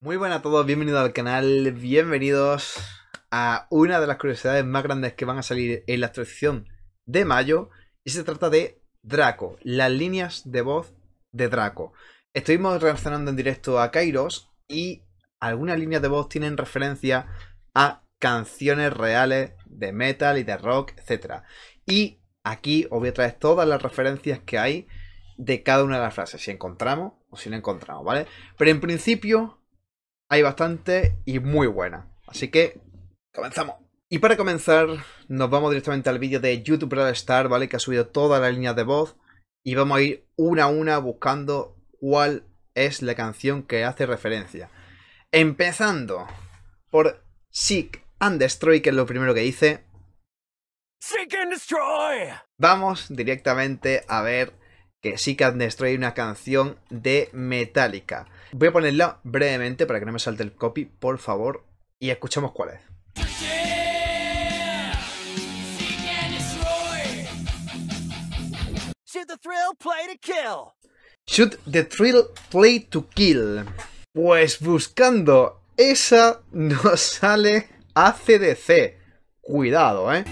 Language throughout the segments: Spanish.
Muy buenas a todos, bienvenidos al canal, bienvenidos a una de las curiosidades más grandes que van a salir en la actualización de mayo y se trata de Draco, las líneas de voz de Draco. Estuvimos reaccionando en directo a Kairos y algunas líneas de voz tienen referencia a canciones reales de metal y de rock, etc. Y aquí os voy a traer todas las referencias que hay de cada una de las frases, si encontramos o si no encontramos, ¿vale? Pero en principio hay bastante y muy buena. Así que comenzamos. Y para comenzar, nos vamos directamente al vídeo de YouTube Pro Star, ¿vale? Que ha subido todas las líneas de voz. Y vamos a ir una a una buscando cuál es la canción que hace referencia. Empezando por Seek and Destroy, que es lo primero que dice. Seek and destroy. Vamos directamente a ver que Seek and Destroy es una canción de Metallica. Voy a ponerla brevemente para que no me salte el copy, por favor, y escuchemos cuál es. Shoot the thrill, play to kill. Shoot the thrill, play to kill. Pues buscando esa nos sale ACDC. Cuidado, ¿eh?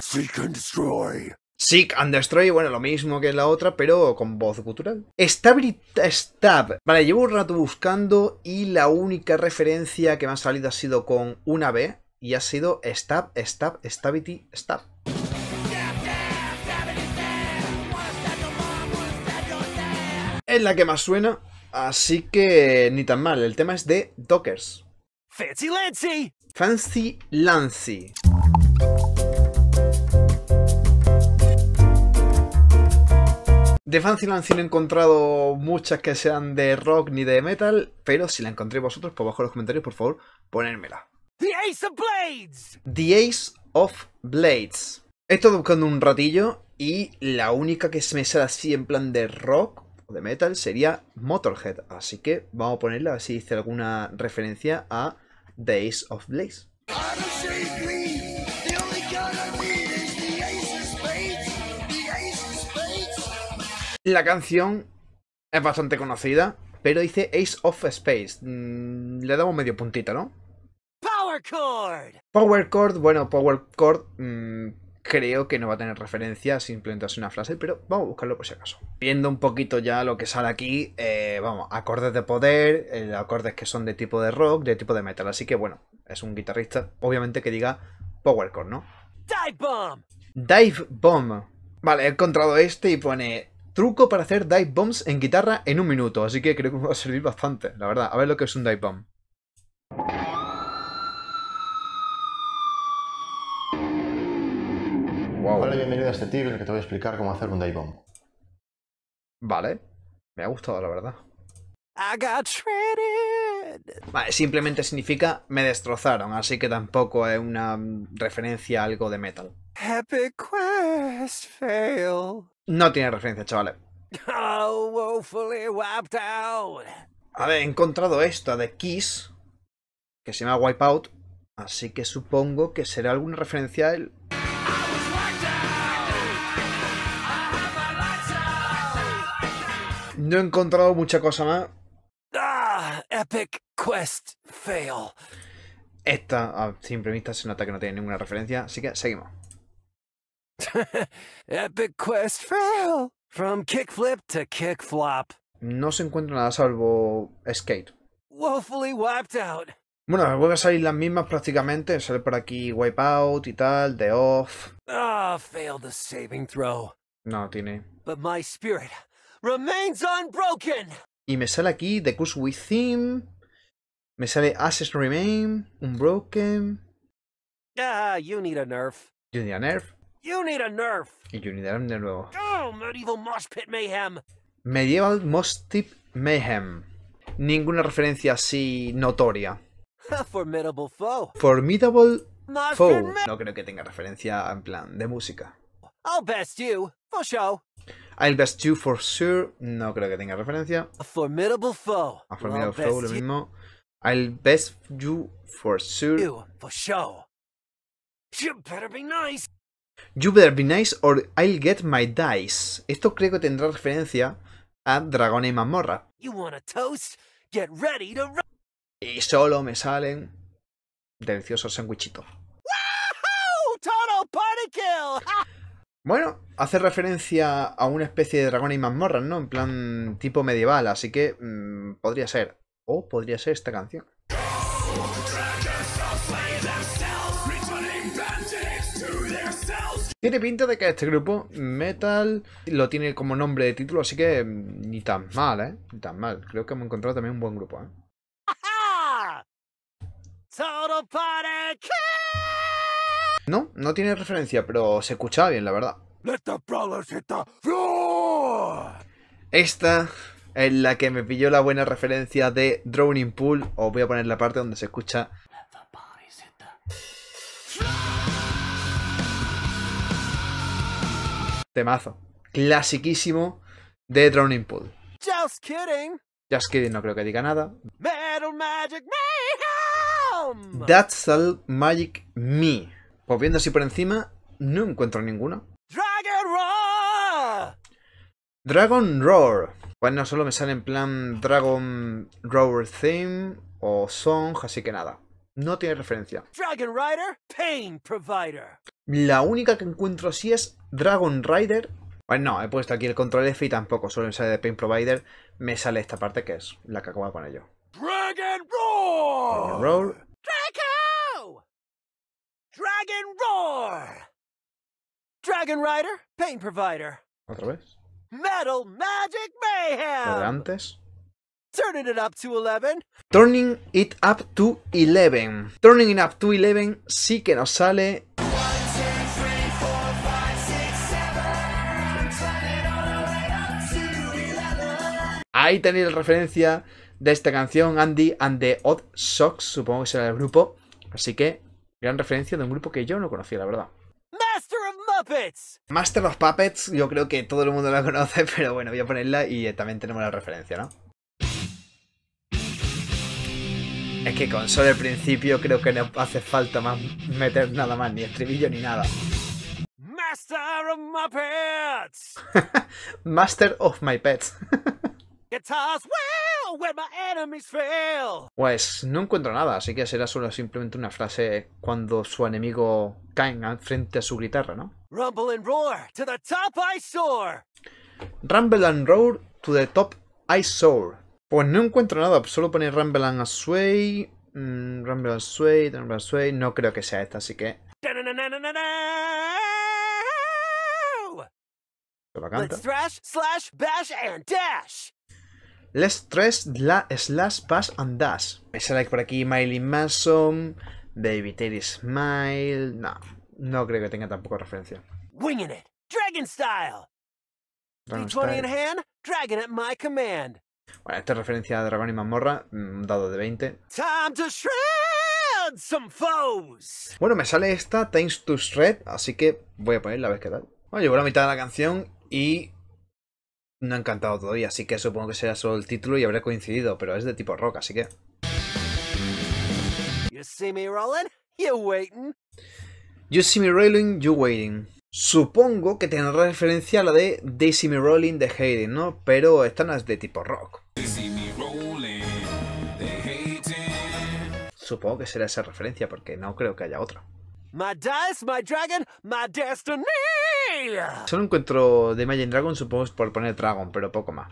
Seek and destroy. Seek and Destroy, bueno, lo mismo que la otra, pero con voz cultural. Stability Stab. Vale, llevo un rato buscando y la única referencia que me ha salido ha sido con una B y ha sido Stab, Stab, Stability Stab. Es la que más suena, así que ni tan mal. El tema es de Dockers. Fancy Lancy. Fancy Lancy. De Fancy Lancy no he encontrado muchas que sean de rock ni de metal, pero si la encontré vosotros, por abajo en los comentarios, por favor, ponérmela. The Ace of Blades. The Ace of Blades. He estado buscando un ratillo y la única que se me sale así en plan de rock o de metal sería Motorhead. Así que vamos a ponerla a ver si dice alguna referencia a The Ace of Blades. La canción es bastante conocida, pero dice Ace of Space. Mm, le damos medio puntita, ¿no? Power chord. Power chord, bueno, power chord mm, creo que no va a tener referencia, simplemente es una frase, pero vamos a buscarlo por si acaso. Viendo un poquito ya lo que sale aquí, eh, vamos, acordes de poder, eh, acordes que son de tipo de rock, de tipo de metal, así que bueno, es un guitarrista, obviamente que diga power chord, ¿no? Dive bomb. Dive bomb. Vale, he encontrado este y pone truco para hacer dive bombs en guitarra en un minuto, así que creo que me va a servir bastante, la verdad. A ver lo que es un dive bomb. Wow. Hola, bienvenido a este tip en el que te voy a explicar cómo hacer un dive bomb. Vale, me ha gustado, la verdad. I got shredded. Vale, simplemente significa me destrozaron, así que tampoco es una referencia a algo de metal. Epic quest fail. No tiene referencia, chavales. Oh, woefully wiped out. A ver, he encontrado esta de Kiss, que se llama Wipeout, así que supongo que será alguna referencia a él. No he encontrado mucha cosa más. Ah, epic quest fail. Esta, a simple vista, se nota que no tiene ninguna referencia, así que seguimos. Epic quest fail. From kickflip to kickflop. No se encuentra nada salvo Skate. Woefully wiped out. Bueno, vuelven a salir las mismas prácticamente. Sale por aquí Wipeout y tal, The Off. Ah, failed the saving throw. No, tiene. But my spirit remains unbroken. Y me sale aquí The Curse Within. Me sale Ashes Remain, Unbroken, Ah, you need a nerf. Junior Nerf You need a nerf. y Junior Nerf de nuevo. Oh, medieval mosh pit mayhem. Medieval Most Tip Mayhem. Ninguna referencia así notoria. A formidable foe. Formidable Mosh Foe. pit No creo que tenga referencia en plan de música. I'll best you. For show. I'll Best You for Sure. No creo que tenga referencia. A formidable foe. A Formidable Foe, lo mismo. I'll Best You for Sure. you. For show. You better be nice. You better be nice or I'll get my dice. Esto creo que tendrá referencia a Dragón y Mazmorra. You want a toast? Get ready to rock. Y solo me salen deliciosos! Ha! Bueno, hace referencia a una especie de dragón y mazmorras, ¿no? En plan tipo medieval, así que mm, podría ser. O podría ser esta canción. Tiene pinta de que este grupo, Metal, lo tiene como nombre de título, así que mm, ni tan mal, ¿eh? Ni tan mal. Creo que hemos encontrado también un buen grupo, ¿eh? No, no tiene referencia, pero se escuchaba bien, la verdad. Let the brawlers hit the floor! Esta es la que me pilló la buena referencia de Drowning Pool. Os voy a poner la parte donde se escucha temazo. Clasiquísimo de Drowning Pool. Just kidding! Just kidding, no creo que diga nada. Metal Magic Mayhem! That's all Magic Me. Pues viendo así por encima, no encuentro ninguno. Dragon Roar! Dragon Roar. Pues no solo me sale en plan Dragon Roar Theme o Song, así que nada. No tiene referencia. Dragon Rider, Pain Provider. La única que encuentro así es Dragon Rider. Pues no, he puesto aquí el control F y tampoco solo me sale de Paint Provider. Me sale esta parte que es la que acabo de poner yo. Dragon Roar! Dragon Roar. Draco! Dragon Roar! Dragon Rider, Pain Provider. Otra vez. Metal Magic Lo de Mayhem! antes. Turning it up to 11. Turning it up to 11. Turning it up to 11 sí que nos sale. Ahí tenéis la referencia de esta canción, Andy and the Odd Socks, supongo que será el grupo. Así que, gran referencia de un grupo que yo no conocía, la verdad. Master of Muppets! Master of Puppets, yo creo que todo el mundo la conoce, pero bueno, voy a ponerla y eh, también tenemos la referencia, ¿no? Es que con solo el principio creo que no hace falta más meter nada más, ni estribillo ni nada. Master of! Master of my pets. Well when my fail! Pues no encuentro nada, así que será solo simplemente una frase cuando su enemigo cae frente a su guitarra, ¿no? Rumble and roar, to the top I soar! Rumble and roar to the top I soar. Pues no encuentro nada, solo pone Rumble and sway. mm, rumble and sway, Rumble and sway. No creo que sea esta, así que. Let's thrash, slash, bash, and dash! Let's stress la slash bash and dash. Me sale por aquí Miley Manson, Baby Teddy Smile. No, no creo que tenga tampoco referencia. Winging it, dragon style! Dragon D20 in hand, dragon at my command. Bueno, esta es referencia a Dragón y Mazmorra, mm, un dado de 20. Time to shred some foes! Bueno, me sale esta, Times to Shred, así que voy a ponerla a ver qué tal. Bueno, llevo la mitad de la canción y no ha encantado todavía, así que supongo que será solo el título y habrá coincidido, pero es de tipo rock, así que... You see me rolling? You waiting? You see me rolling, you waiting. Supongo que tendrá referencia a la de They See Me Rolling de Hayden, ¿no? Pero esta no es de tipo rock. Supongo que será esa referencia porque no creo que haya otra. My dice, my dragon, my destiny! Solo encuentro de Imagine Dragon, supongo es por poner Dragon, pero poco más.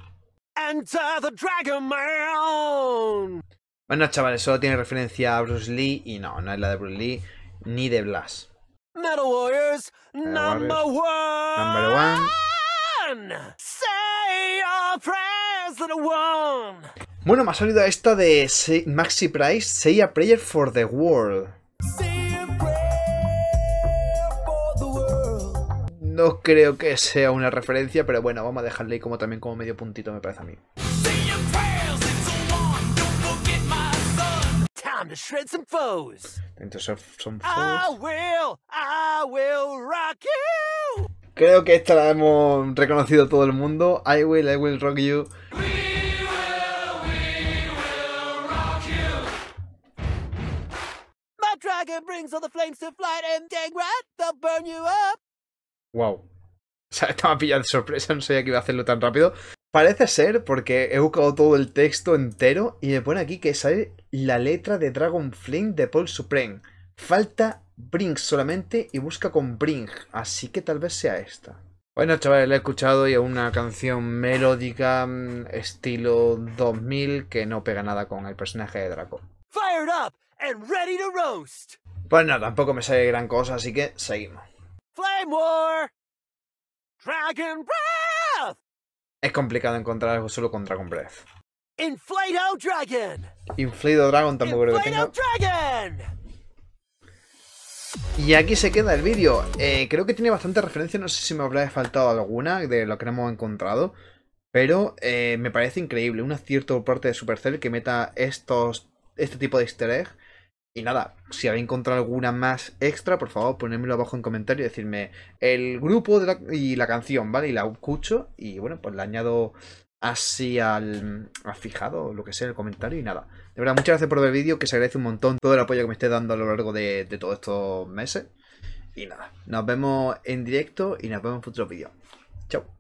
Enter the Dragon Man! Bueno, chavales, solo tiene referencia a Bruce Lee y no, no es la de Bruce Lee ni de Blas. Metal Warriors, number one! Number one. Say your prayers to the one! Bueno, me ha salido esta de Maxi Price, Say a Prayer for the World. Say a prayer for the world. No creo que sea una referencia, pero bueno, vamos a dejarle ahí como también como medio puntito, me parece a mí. Time to shred some foes! Entonces son- son I fours. will, I will rock you! Creo que esta la hemos reconocido todo el mundo. I will, I will rock you. My dragon brings all the flames to flight, and dang right, they'll burn you up. Wow. O sea, estaba pillado de sorpresa, no sabía que iba a hacerlo tan rápido. Parece ser, porque he buscado todo el texto entero y me pone aquí que sale la letra de Dragon Flame de Paul Supreme. Falta Brink solamente y busca con Brink, así que tal vez sea esta. Bueno, chavales, la he escuchado y es una canción melódica mm, estilo 2000 que no pega nada con el personaje de Draco. Fired up and ready to roast. Pues no, tampoco me sale gran cosa, así que seguimos. Flame War. Dragon Breath. Es complicado encontrar algo solo con Dragon Breath. Inflate out Dragon. Inflido Dragon tampoco creo que tenga. Dragon. Y aquí se queda el vídeo. Eh, creo que tiene bastante referencia, no sé si me habrá faltado alguna de lo que hemos encontrado. Pero eh, me parece increíble, un acierto por parte de Supercell que meta estos, este tipo de easter egg. Y nada, si habéis encontrado alguna más extra, por favor, ponedmelo abajo en comentario y decirme el grupo y la canción, ¿vale? Y la escucho y bueno, pues la añado así al, al fijado lo que sea el comentario y nada. De verdad, muchas gracias por ver el vídeo, que se agradece un montón todo el apoyo que me esté dando a lo largo de, de todos estos meses. Y nada, nos vemos en directo y nos vemos en futuros vídeos. Chao.